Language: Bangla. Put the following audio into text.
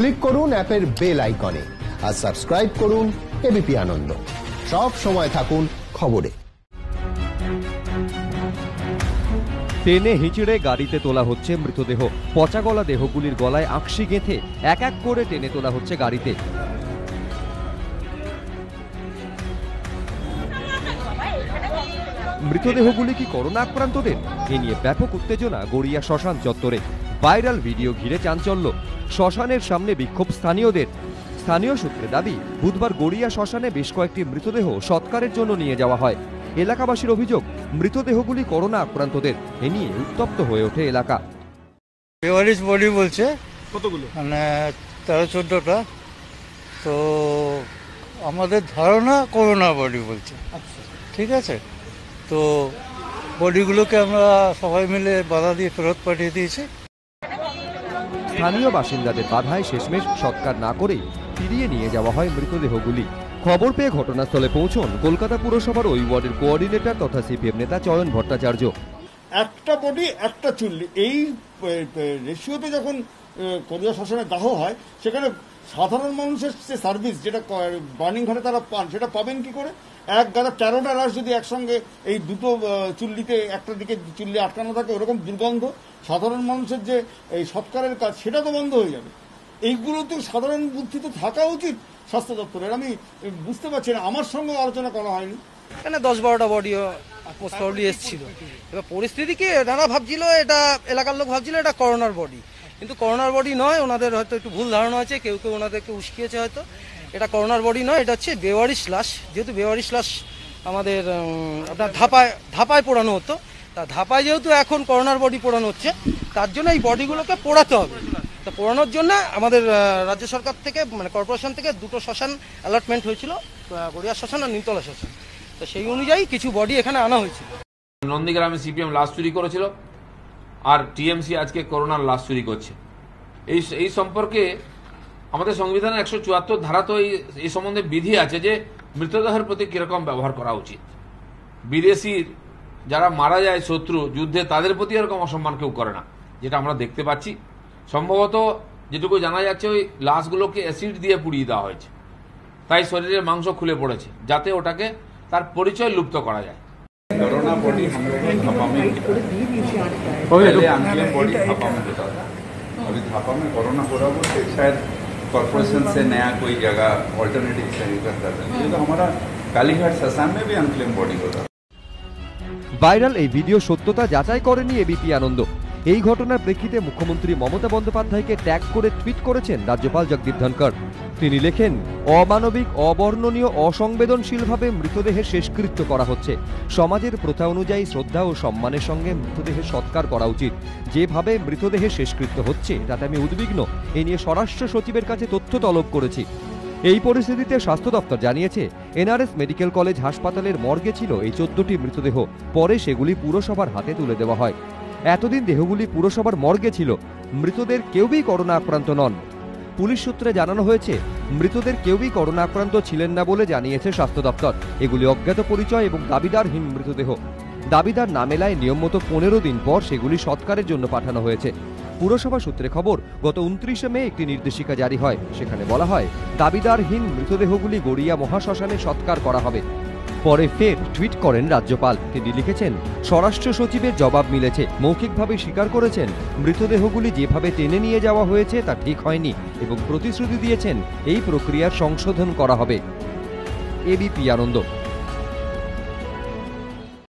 ক্লিক করুন অ্যাপের বেল আইকনে আর সাবস্ক্রাইব করুন এবিপি আনন্দ। সব সময় থাকুন খবরে। টেনে হিঁচড়ে গাড়িতে তোলা হচ্ছে মৃতদেহ। পচা গলা দেহগুলির গলায় আঁকশি গেঁথে এক এক করে টেনে তোলা হচ্ছে গাড়িতে। মৃতদেহগুলি কি করোনা আক্রান্তদের? এ নিয়ে ব্যাপক উত্তেজনা গড়িয়া শ্মশান চত্বরে। ভাইরাল ভিডিও ঘিরে চাঞ্চল্য। শ্মশানের সামনে বিক্ষোভ স্থানীয়দের। স্থানীয় সূত্রে দাবি বুধবার গড়িয়া শ্মশানে বেশ কয়েকটি মৃতদেহ সৎকারের জন্য নিয়ে যাওয়া হয়। এলাকাবাসীর অভিযোগ মৃতদেহগুলি করোনা আক্রান্তদের। এ নিয়ে উত্তপ্ত হয়ে ওঠে এলাকা। বডি বলছে। কতগুলো? মানে তেরো চোদ্দোটা। তো আমাদের ধারণা করোনা বডি বলছে। ঠিক আছে? তো বডিগুলোকে আমরা সবাই মিলে বাধা দিয়ে ফেরত পাঠিয়ে দিয়েছি। স্থানীয় বাসিন্দাদের বাধায় শেষমেশ সৎকার না করেই ফিরিয়ে নিয়ে যাওয়া হয় মৃতদেহগুলি। খবর পেয়ে ঘটনাস্থলে পৌঁছন কলকাতা পুরসভার ওই ওয়ার্ডের কোঅর্ডিনেটর তথা সিপিএম নেতা চয়ন ভট্টাচার্য। একটা বডি, একটা চুল্লি। এই রেশিওতে যখন কোরিয়া শাসনের দাহ হয়, সেখানে সাধারণ মানুষের যে সার্ভিস, যেটা বার্নিং ঘরে তারা পান, সেটা পাবেন কি করে? এক গাদা তেরোটা রাশ যদি একসঙ্গে এই দুটো চুল্লিতে, একটা দিকে চুল্লি আটকানো থাকে, ওরকম দুর্গন্ধ সাধারণ মানুষের যে এই সৎকারের কাজ, সেটা তো বন্ধ হয়ে যাবে। এইগুলো তো সাধারণ বুদ্ধি তো থাকা উচিত স্বাস্থ্য দপ্তরের। আমি বুঝতে পারছি না, আমার সঙ্গে আলোচনা করা হয়নি। এখানে দশ বারোটা বডিও প্রবলি এসেছিল। এবার পরিস্থিতি কি? এনারা ভাবছিল এটা, এলাকার লোক ভাবছিল এটা করোনার বডি কিন্তু করোনার বডি নয়, ওনাদের হয়তো একটু ভুল ধারণা আছে, কেউ কেউ ওনাদেরকে উস্কিয়েছে হয়তো। এটা করোনার বডি নয়, এটা হচ্ছে বেওয়ারিশ লাশ। যেহেতু বেওয়ারিশ লাশ আমাদের আপনার ধাপায় ধাপায় পোড়ানো হতো, তা ধাপায় যেহেতু এখন করোনার বডি পোড়ানো হচ্ছে, তার জন্য এই বডিগুলোকে পোড়াতে হবে। তা পোড়ানোর জন্য আমাদের রাজ্য সরকার থেকে মানে কর্পোরেশন থেকে দুটো শ্মশান অ্যালটমেন্ট হয়েছিল গড়িয়া শ্মশান আর নিমতলা শ্মশান। তো সেই অনুযায়ী কিছু বডি এখানে আনা হয়েছিল। নন্দীগ্রামে সিপিএম লাশ চুরি করেছিল। আর টিএমসি আজকে করোনার লাশ চুরি করছে। এই এই সম্পর্কে আমাদের সংবিধানের একশো চুয়াত্তর ধারা তো এই সম্বন্ধে বিধি আছে যে মৃতদেহের প্রতি কীরকম ব্যবহার করা উচিত। বিদেশির যারা মারা যায় শত্রু যুদ্ধে তাদের প্রতি এরকম অসম্মান কেউ করে না, যেটা আমরা দেখতে পাচ্ছি। সম্ভবত যেটুকু জানা যাচ্ছে ওই লাশগুলোকে অ্যাসিড দিয়ে পুড়িয়ে দেওয়া হয়েছে। তাই শরীরের মাংস খুলে পড়েছে, যাতে ওটাকে তার পরিচয় লুপ্ত করা যায়। कोरोना बॉडी हम लोग धापा में पहले अनक्लेम बॉडी धापा में होता था अभी धापा में कोरोना हो रहा बोलते शायद कॉरपोरेशन से नया कोई जगह ऑल्टरनेटिव सही करता था ये तो हमारा कालीघाट शसान में भी अनक्लेम बॉडी होता था ভাইরাল এই ভিডিও সত্যতা যাচাই করেনি এবিপি আনন্দ এই ঘটনার প্রেক্ষিতে মুখ্যমন্ত্রী মমতা বন্দ্যোপাধ্যায়কে ট্যাগ করে টুইট করেছেন রাজ্যপাল জগদীপ ধনকর তিনি লেখেন, অমানবিক, অবর্ণনীয়, অসংবেদনশীলভাবে মৃতদেহের শেষকৃত্য করা হচ্ছে। সমাজের প্রথা অনুযায়ী শ্রদ্ধা ও সম্মানের সঙ্গে মৃতদেহের সৎকার করা উচিত। যেভাবে মৃতদেহের শেষকৃত্য হচ্ছে, তাতে আমি উদ্বিগ্ন। এ নিয়ে স্বরাষ্ট্র সচিবের কাছে তথ্য তলব করেছি। এই পরিস্থিতিতে স্বাস্থ্য দপ্তর জানিয়েছে, এনআরএস মেডিকেল কলেজ হাসপাতালের মর্গে ছিল এই চোদ্দটি মৃতদেহ। পরে সেগুলি পুরসভার হাতে তুলে দেওয়া হয়। এতদিন দেহগুলি পুরসভার মর্গে ছিল। মৃতদের কেউই করোনা আক্রান্ত নন। পুলিশ সূত্রে জানানো হয়েছে, মৃতদের কেউই করোনা আক্রান্ত ছিলেন না বলে জানিয়েছে স্বাস্থ্য দপ্তর। এগুলি অজ্ঞাত পরিচয় এবং দাবিদারহীন মৃতদেহ। দাবিদার না মেলায় নিয়ম মতো পনেরো দিন পর সেগুলি সৎকারের জন্য পাঠানো হয়েছে। পুরসভা সূত্রে খবর, গত উনত্রিশে মে একটি নির্দেশিকা জারি হয়। সেখানে বলা হয়, দাবিদারহীন মৃতদেহগুলি গড়িয়া মহাশ্মশানে সৎকার করা হবে। পরে ফের টুইট করেন রাজ্যপাল। তিনি লিখেছেন, স্বরাষ্ট্র সচিবের জবাব মিলেছে। মৌখিকভাবে স্বীকার করেছেন, মৃতদেহগুলি যেভাবে টেনে নিয়ে যাওয়া হয়েছে তা ঠিক হয়নি এবং প্রতিশ্রুতি দিয়েছেন, এই প্রক্রিয়ার সংশোধন করা হবে। এবিপি আনন্দ।